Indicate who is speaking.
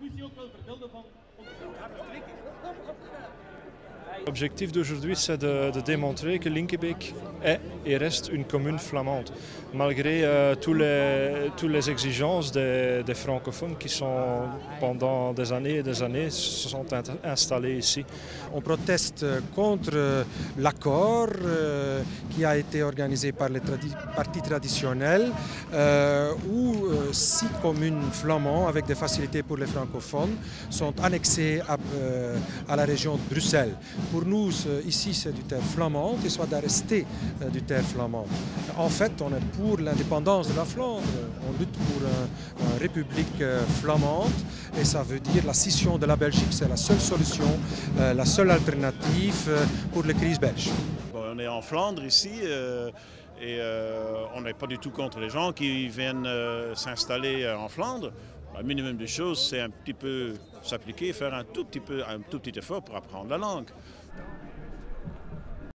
Speaker 1: Lucie ook wel vertelde van... Haar vertrek is... L'objectif d'aujourd'hui, c'est de, démontrer que Linkebeek est et reste une commune flamande, malgré euh, tous les, toutes les exigences des, francophones qui sont pendant des années et des années se sont installés ici.
Speaker 2: On proteste contre l'accord euh, qui a été organisé par les partis traditionnels, euh, où euh, six communes flamandes avec des facilités pour les francophones sont annexées à, euh, à la région de Bruxelles. Pour nous, ici, c'est du terre flamand et soit de rester du terre flamand. En fait, on est pour l'indépendance de la Flandre. On lutte pour une, république flamande et ça veut dire la scission de la Belgique, c'est la seule solution, euh, la seule alternative pour les crises belges.
Speaker 3: Bon, on est en Flandre ici. Euh, et euh, on n'est pas du tout contre les gens qui viennent euh, s'installer en Flandre. Le minimum des choses, c'est un petit peu s'appliquer, faire un tout petit peu, un tout petit effort pour apprendre la langue.